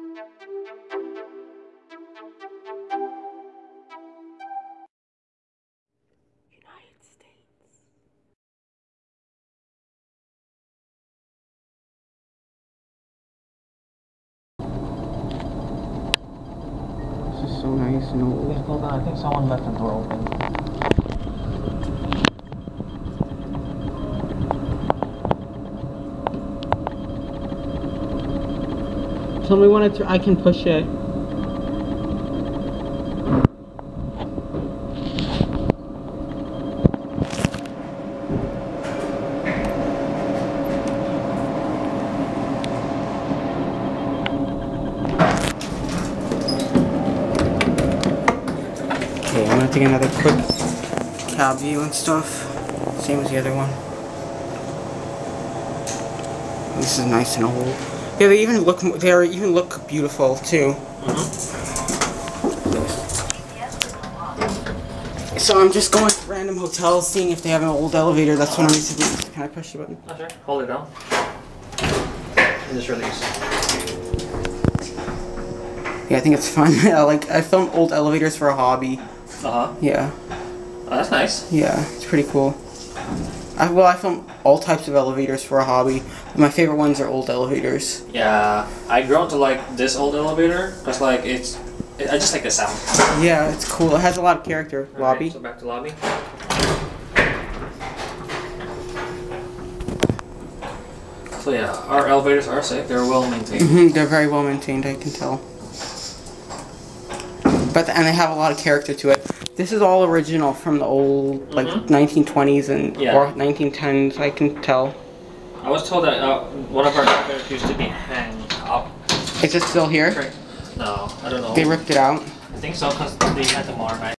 United States. This is so nice and old. hold on. I think someone left the door open. Tell me when it's. I can push it. Okay, I'm gonna take another quick cab view and stuff. Same as the other one. This is nice and old. Yeah, they even look they are even look beautiful too. So I'm just going to random hotels, seeing if they have an old elevator. That's what I'm do. Can I push the button? Oh, sure. Hold it down. And just release. Yeah, I think it's fun. like I film old elevators for a hobby. Uh huh. Yeah, Oh, that's nice. yeah, it's pretty cool. I, well, I film all types of elevators for a hobby. My favorite ones are old elevators. Yeah, I grown to like this old elevator because like it's. I just like the sound. Yeah, it's cool. It has a lot of character. Alright, Lobby. so back to lobby. So yeah, our elevators are safe. They're well maintained. hmm they're very well maintained, I can tell. But and they have a lot of character to it. This is all original from the old like Mhm. 1920s and Yeah. or 1910s. I can tell. I was told that uh, one of our elevators used to be hanged up. Is it still here? No, I don't know. They ripped it out. I think so because they had to modernize.